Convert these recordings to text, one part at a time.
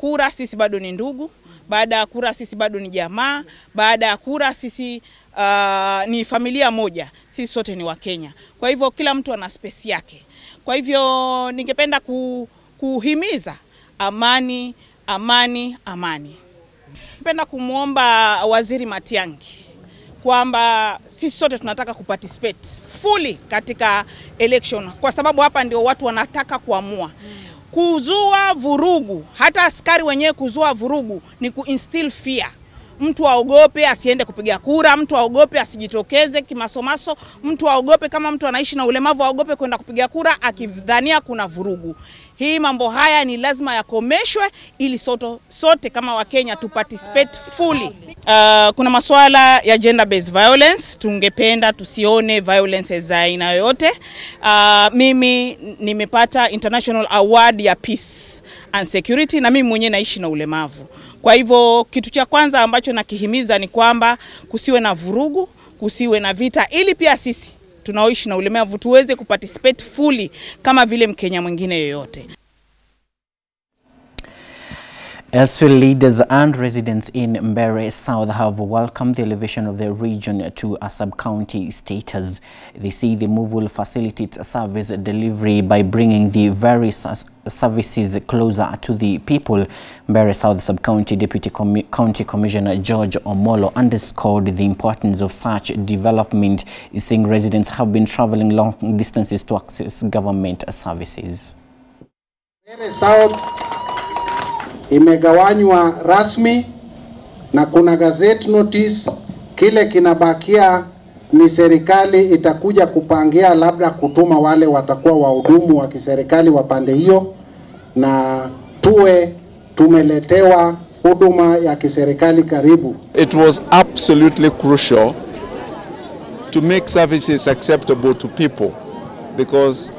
Kura sisi bado ni ndugu, baada ya kura sisi bado ni jamaa, baada ya kura sisi uh, ni familia moja, sisi sote ni Wakenya. Kwa hivyo kila mtu ana space yake. Kwa hivyo ningependa ku, kuhimiza amani, amani, amani. Ningependa kumwomba Waziri Matiang'i kwamba sisi sote tunataka kuparticipate fully katika election, kwa sababu hapa ndio watu wanataka kuamua kuzua vurugu. Hata askari wenyewe kuzua vurugu ni kuinstill fear. Mtu aogope asiende kupiga kura, mtu aogope asijitokeze kimasomaso, mtu aogope kama mtu anaishi na ulemavu aogope kwenda kupiga kura akidhania kuna vurugu. Hii mambo haya ni lazima yakomeshwe ili soto, sote kama Wakenya tu participate fully. Uh, kuna masuala ya gender based violence, tungependa tusione violence za aina yoyote. Uh, mimi nimepata international award ya peace and security na mimi mwenyewe naishi na ulemavu. Kwa hivyo kitu cha kwanza ambacho nakihimiza ni kwamba kusiwe na vurugu, kusiwe na vita, ili pia sisi tunaoishi na ulemavu tuweze kuparticipate fully kama vile Mkenya mwingine yoyote. Elsewhere, leaders and residents in Mbere South have welcomed the elevation of the region to a sub-county status. They say the move will facilitate service delivery by bringing the various services closer to the people. Mbere South Sub-County Deputy Com County Commissioner George Omolo underscored the importance of such development, saying residents have been traveling long distances to access government services. Mbere South imegawanywa rasmi na kuna gazette notice. Kile kinabakia ni serikali itakuja kupangia, labda kutuma wale watakuwa wahudumu wa kiserikali wa pande hiyo, na tuwe tumeletewa huduma ya kiserikali karibu. It was absolutely crucial to make services acceptable to people because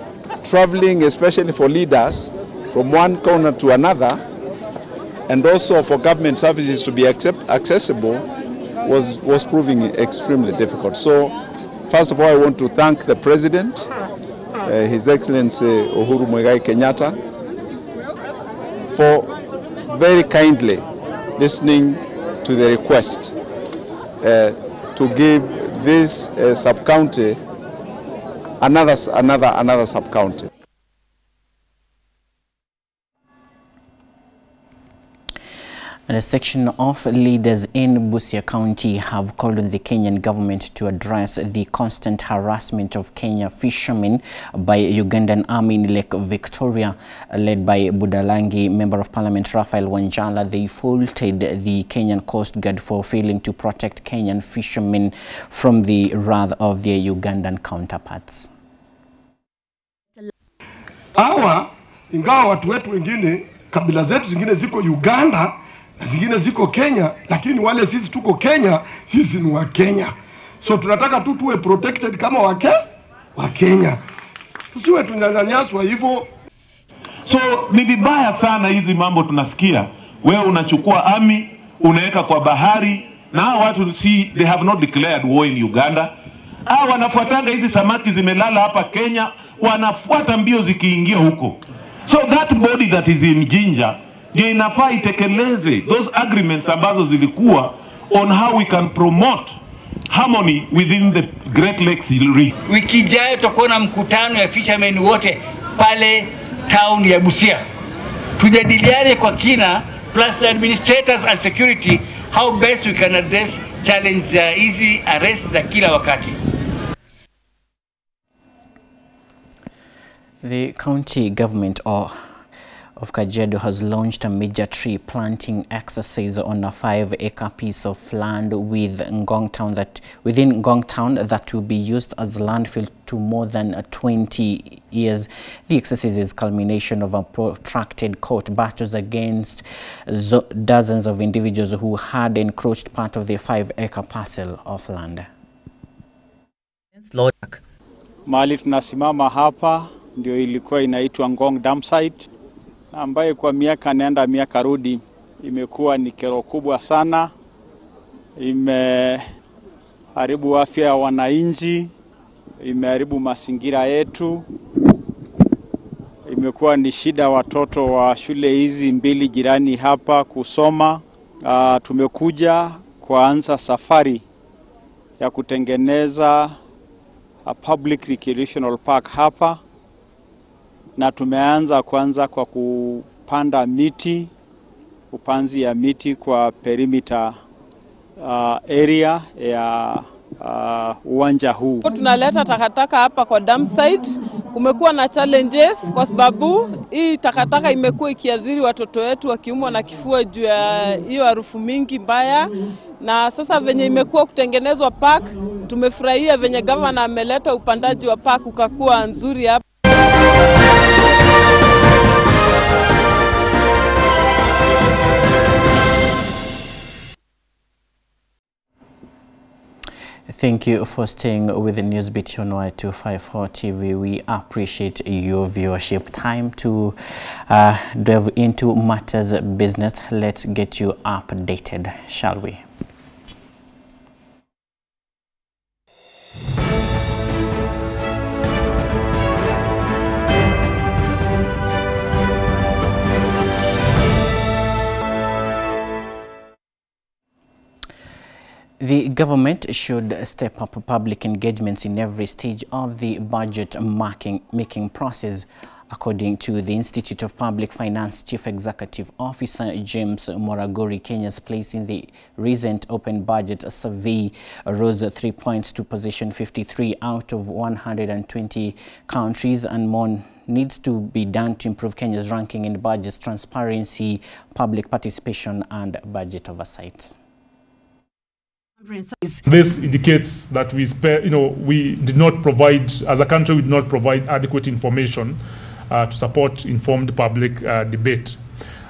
traveling, especially for leaders, from one corner to another and also for government services to be accept, accessible was, was proving extremely difficult. So, first of all, I want to thank the President, uh, His Excellency Uhuru Muigai Kenyatta, for very kindly listening to the request uh, to give this uh, sub-county another, another, another sub-county. And a section of leaders in Busia County have called on the Kenyan government to address the constant harassment of Kenya fishermen by Ugandan army in Lake Victoria, led by Budalangi Member of Parliament Raphael Wanjala. They faulted the Kenyan Coast Guard for failing to protect Kenyan fishermen from the wrath of their Ugandan counterparts. Hawa ingawa watu wetu wengine, kabila zetu zingine ziko Uganda zingine ziko Kenya, lakini wale sisi tuko Kenya, sisi ni wa Kenya, so tunataka tu tuwe protected kama wake wa Kenya, tusiwe tunanyanyaswa hivyo. So ni vibaya sana hizi mambo tunasikia. Wewe unachukua ami unaweka kwa bahari, na hao watu si, they have not declared war in Uganda. Hao wanafuatanga hizi samaki zimelala hapa Kenya, wanafuata mbio zikiingia huko. So that body that is in Jinja ndio inafaa itekeleze those agreements ambazo zilikuwa on how we can promote harmony within the Great Lakes region. Wiki ijayo tutakuwa na mkutano ya fishermen wote pale town ya Busia, tujadiliane kwa kina, plus the administrators and security, how best we can address challenge za hizi arrest za kila wakati. The county government or of Kajiado has launched a major tree planting exercise on a five-acre piece of land with Ngong Town that within Ngong Town that will be used as landfill to more than 20 years. The exercise is culmination of a protracted court battles against dozens of individuals who had encroached part of the five-acre parcel of land. Mahali tunasimama hapa ndio ilikuwa inaitwa Ngong Dam Site ambayo kwa miaka nenda miaka rudi imekuwa ni kero kubwa sana, imeharibu afya ya wananchi, imeharibu mazingira yetu, imekuwa ni shida watoto wa shule hizi mbili jirani hapa kusoma. Uh, tumekuja kuanza safari ya kutengeneza a public recreational park hapa, na tumeanza kwanza kwa kupanda miti, upanzi ya miti kwa perimeter uh, area ya uh, uwanja huu. Tunaleta takataka hapa kwa dump site. Kumekuwa na challenges kwa sababu hii takataka imekuwa ikiadhiri watoto wetu wakiumwa na kifua juu ya hiyo harufu mingi mbaya, na sasa venye imekuwa kutengenezwa park, tumefurahia venye gavana ameleta upandaji wa park ukakuwa nzuri hapa. Thank you for staying with the Newsbeat on Y254 TV. We appreciate your viewership. Time to uh, delve into matters business. Let's get you updated, shall we? The government should step up public engagements in every stage of the budget marking, making process, according to the Institute of Public Finance Chief Executive Officer James Muraguri. Kenya's place in the recent open budget survey rose three points to position 53 out of 120 countries and more needs to be done to improve Kenya's ranking in budget transparency, public participation and budget oversight. This indicates that we spare, you know, we did not provide, as a country, we did not provide adequate information uh, to support informed public uh, debate.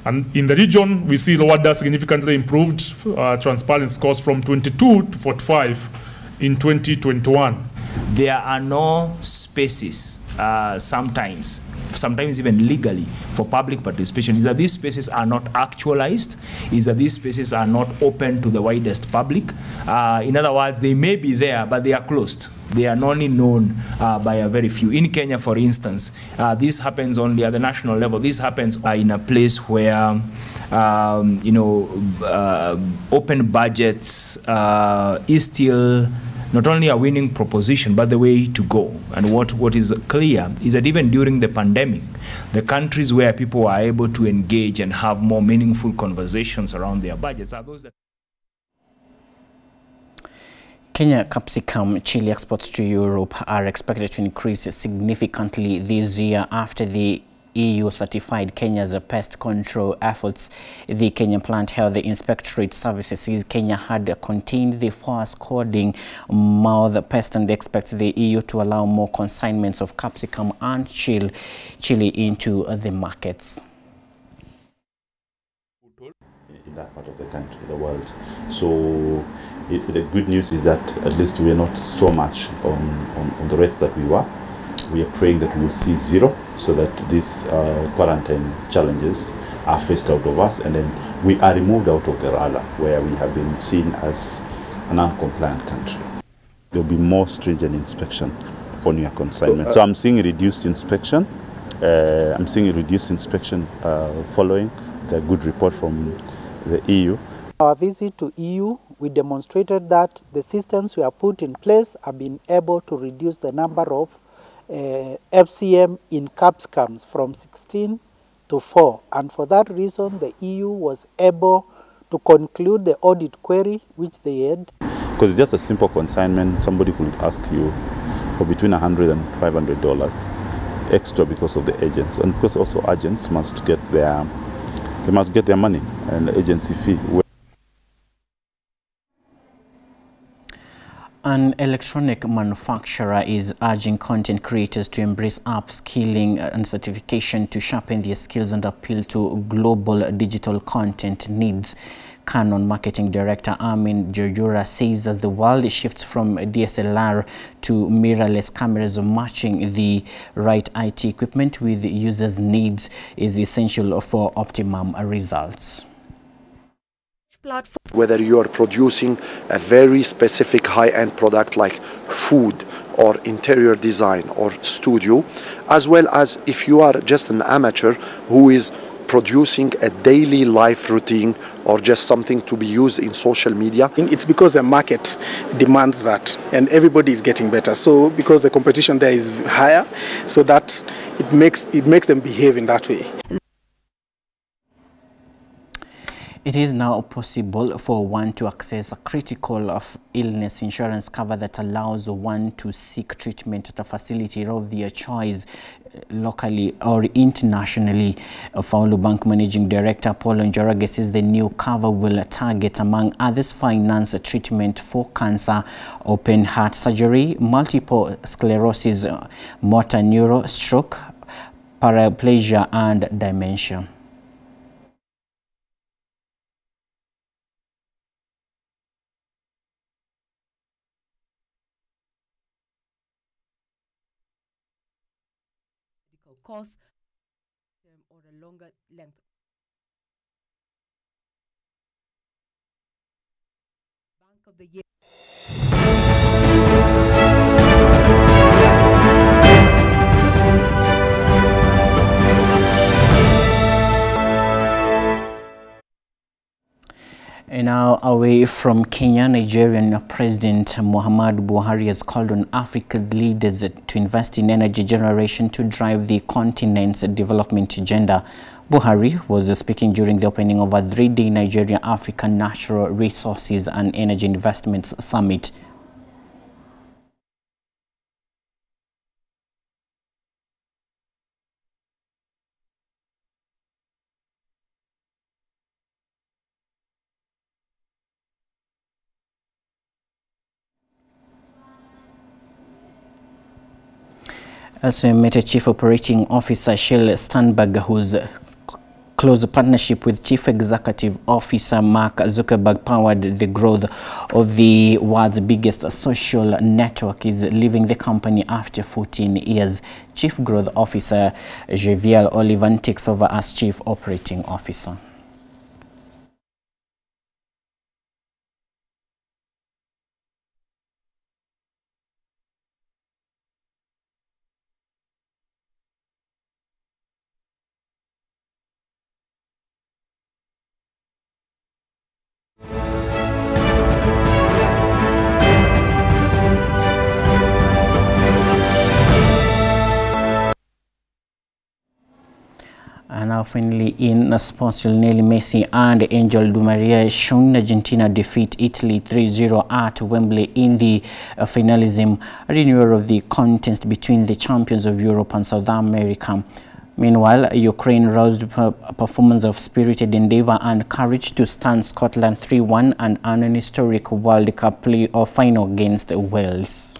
And in the region, we see Rwanda significantly improved uh, transparency scores from 22 to 45 in 2021. There are no spaces uh, sometimes sometimes even legally for public participation. Is that these spaces are not actualized? Is that these spaces are not open to the widest public? Uh, in other words they may be there but they are closed. They are only known uh, by a very few. In kenya for instance uh, this happens only at the national level. This happens uh, in a place where um, you know uh, open budgets uh, is still not only a winning proposition, but the way to go. And what, what is clear is that even during the pandemic, the countries where people are able to engage and have more meaningful conversations around their budgets are those that. Kenya capsicum chili exports to Europe are expected to increase significantly this year after the EU certified Kenya's pest control efforts. The Kenya Plant Health Inspectorate Services says Kenya had contained the false codling moth pest and expects the EU to allow more consignments of capsicum and chili into the markets. in that part of the country, the world. So it, the good news is that at least we are not so much on, on, on the rates that we were. We are praying that we will see zero so that these uh, quarantine challenges are faced out of us and then we are removed out of the radar where we have been seen as a non-compliant country. There will be more stringent inspection on your consignment. So I'm seeing reduced inspection. Uh, I'm seeing reduced inspection uh, following the good report from the EU. Our visit to EU, we demonstrated that the systems we have put in place have been able to reduce the number of uh, Uh, FCM in capsicums from 16 to 4. And for that reason, the EU was able to conclude the audit query which they had. Because it's just a simple consignment, somebody could ask you for between 100 and 500 dollars extra because of the agents, and because also agents must get their they must get their money and agency fee. An electronic manufacturer is urging content creators to embrace upskilling and certification to sharpen their skills and appeal to global digital content needs. Canon marketing director Armin Jojura says as the world shifts from DSLR to mirrorless cameras, matching the right IT equipment with users' needs is essential for optimum results. Whether you are producing a very specific high-end product like food or interior design or studio, as well as if you are just an amateur who is producing a daily life routine or just something to be used in social media. It's because the market demands that and everybody is getting better. So because the competition there is higher, so that it makes it makes them behave in that way. It is now possible for one to access a critical of illness insurance cover that allows one to seek treatment at a facility of their choice eh, locally or internationally. Faulu Bank Managing Director Paul Njoroge says the new cover will target, among others, finance treatment for cancer, open heart surgery, multiple sclerosis, eh, motor neuro, stroke, paraplegia and dementia. Course or a longer length. Bank of the Year. And now away from Kenya, Nigerian President Muhammadu Buhari has called on Africa's leaders to invest in energy generation to drive the continent's development agenda. Buhari was speaking during the opening of a three-day Nigeria-Africa Natural Resources and Energy Investments Summit. Also met Chief Operating Officer Sheryl Sandberg, whose close partnership with Chief Executive Officer Mark Zuckerberg powered the growth of the world's biggest social network is leaving the company after 14 years. Chief Growth Officer Javier Olivan takes over as Chief Operating Officer. Now finally in sports, Lionel Messi and Angel Di Maria showing Argentina defeat Italy 3-0 at Wembley in the uh, Finalissima renewal of the contest between the champions of Europe and South America. Meanwhile, Ukraine roused a performance of spirited endeavour and courage to stand Scotland 3-1 and an historic World Cup play-off final against Wales.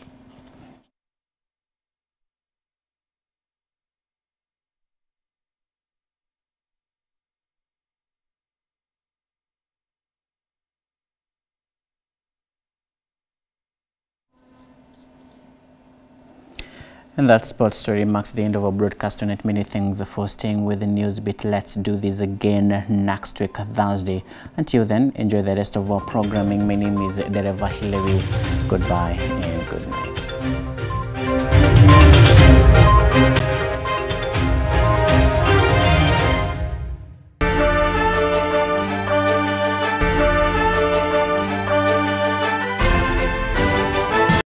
And that sports story marks the end of our broadcast on it. Many thanks for staying with the Newsbeat. Let's do this again next week, Thursday. Until then, enjoy the rest of our programming. My name is Ndereva Hillary. Goodbye and good night.